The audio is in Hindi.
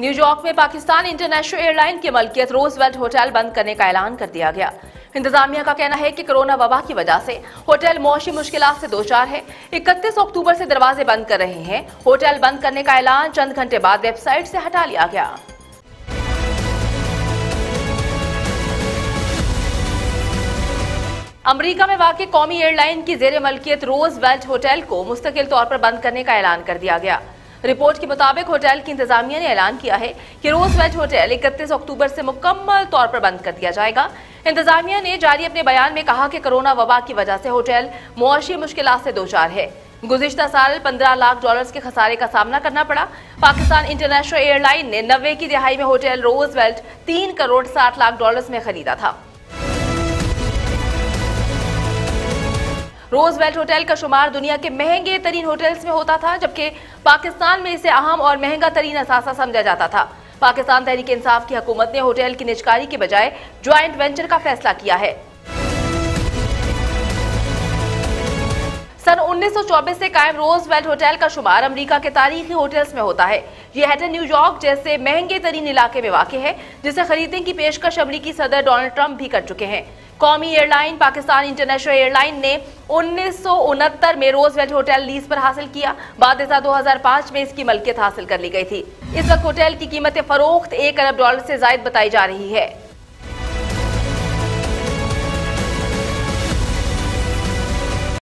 न्यूयॉर्क में पाकिस्तान इंटरनेशनल एयरलाइन की मलकियत रोजवेल्ट होटल बंद करने का ऐलान कर दिया गया। इंतजामिया का कहना है कि कोरोना वबा की वजह से होटल मौशी मुश्किल से दो चार है। इकतीस अक्टूबर से दरवाजे बंद कर रहे हैं। होटल बंद करने का ऐलान चंद घंटे बाद वेबसाइट से हटा लिया गया। अमेरिका में वाकई कौमी एयरलाइन की जेर मलकियत रोज वेल्ट होटल को मुस्तकिल तौर पर बंद करने का ऐलान कर दिया गया। रिपोर्ट के मुताबिक होटल की इंतजामिया ने ऐलान किया है कि रोज वेल्ट होटल इकतीस अक्टूबर से मुकम्मल तौर पर बंद कर दिया जाएगा। इंतजामिया ने जारी अपने बयान में कहा कि कोरोना वबा की वजह से होटल मुआशी मुश्किल से दो चार है। गुजशत साल 15 लाख डॉलर्स के खसारे का सामना करना पड़ा। पाकिस्तान इंटरनेशनल एयरलाइन ने नब्बे की दिहाई में होटल रोज वेल्ट तीन करोड़ साठ लाख डॉलर्स में खरीदा था। रोजवेल्ट होटल का शुमार दुनिया के महँगे तरीन होटल्स में होता था, जबकि पाकिस्तान में इसे अहम और महँगा तरीन असासा समझा जाता था। पाकिस्तान तहरीक इंसाफ की हुकूमत ने होटल की निजकारी के बजाय ज्वाइंट वेंचर का फैसला किया है। 1924 से कायम रोजवेल्ट होटल का शुमार अमेरिका के तारीखी होटल्स में होता है। ये हेटन न्यूयॉर्क जैसे महँगे तरीन इलाके में वाक़ है, जिसे खरीदने की पेशकश अमरीकी सदर डोनाल्ड ट्रंप भी कर चुके हैं। कौमी एयरलाइन, पाकिस्तान इंटरनेशनल एयरलाइन ने उन्नीस सौ उनहत्तर में रोजवेल्ट होटल लीज पर हासिल किया। बाद 2005 में इसकी मलकियत हासिल कर ली गई थी। इस वक्त होटल की कीमत फरोख्त एक अरब डॉलर से जायद बताई जा रही है।